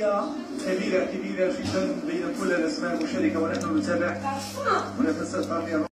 ميديا كبيرة كبيرة جدا بين كل الأسماء المشاركة ونحن نتابع. منافسات رابعة